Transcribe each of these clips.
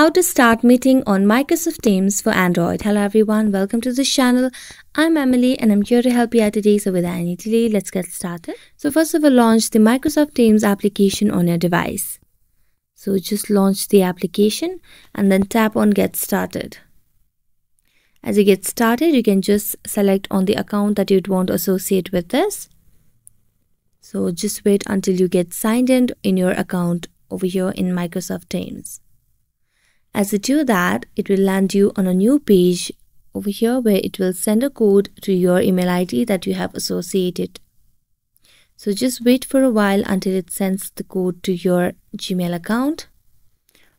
How to start meeting on Microsoft Teams for Android. Hello everyone, welcome to this channel. I'm Emily and I'm here to help you out today. So without any delay, let's get started. So first of all, launch the Microsoft Teams application on your device. So just launch the application and then tap on get started. As you get started, you can just select on the account that you'd want to associate with this. So just wait until you get signed in in your account over here in Microsoft Teams. As you do that, it will land you on a new page over here where it will send a code to your email ID that you have associated. So just wait for a while until it sends the code to your Gmail account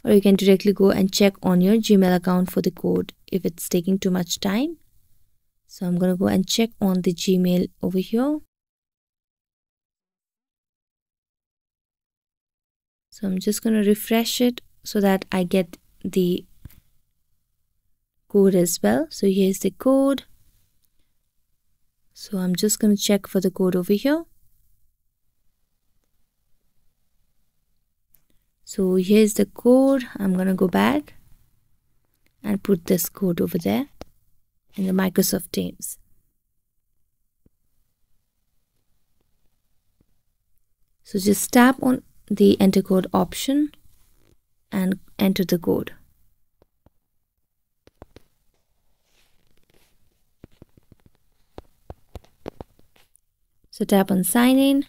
or you can directly go and check on your Gmail account for the code if it's taking too much time. So I'm going to go and check on the Gmail over here. So I'm just going to refresh it so that I get the code as well. So here's the code so I'm just going to check for the code over here. So here's the code I'm going to go back and put this code over there in the Microsoft Teams. So just tap on the enter code option and enter the code. So tap on sign in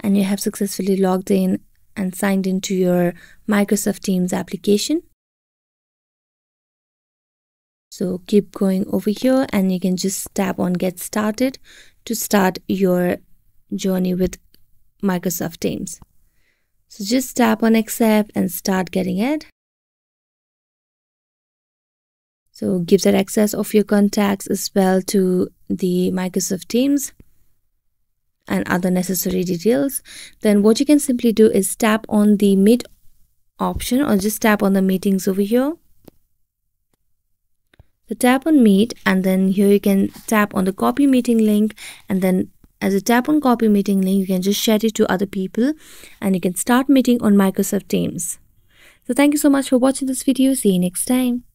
and you have successfully logged in and signed into your Microsoft Teams application. So keep going over here and you can just tap on get started to start your journey with Microsoft Teams. So just tap on accept and start getting it. So give that access of your contacts as well to the Microsoft Teams and other necessary details. Then what you can simply do is tap on the meet option or just tap on the meetings over here. So tap on meet and then here you can tap on the copy meeting link and then as a tap on copy meeting link, you can just share it to other people and you can start meeting on Microsoft Teams. So thank you so much for watching this video. See you next time.